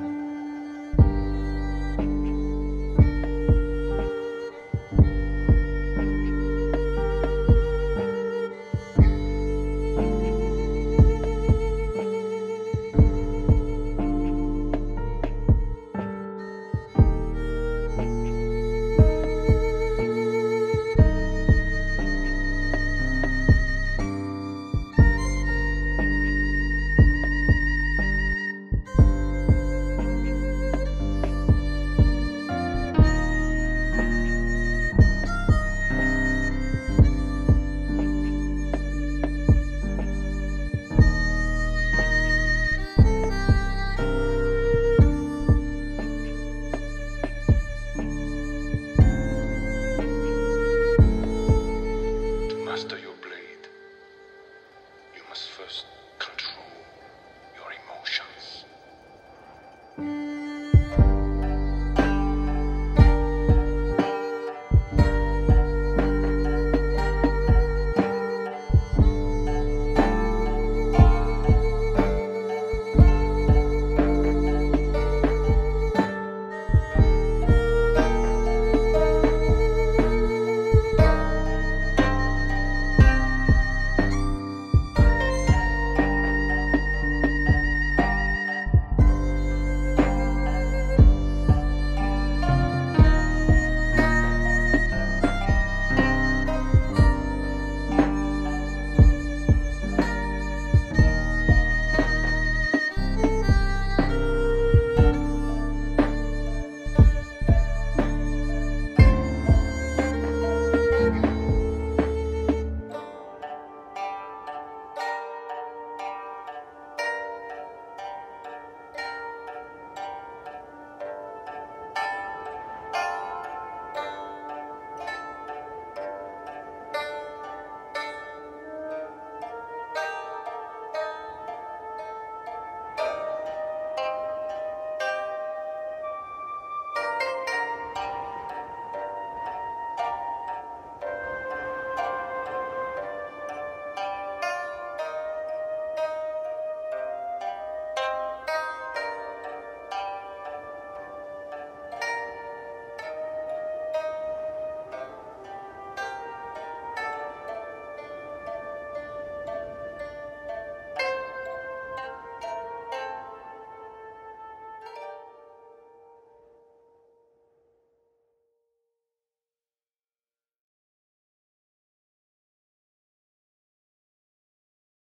To Простою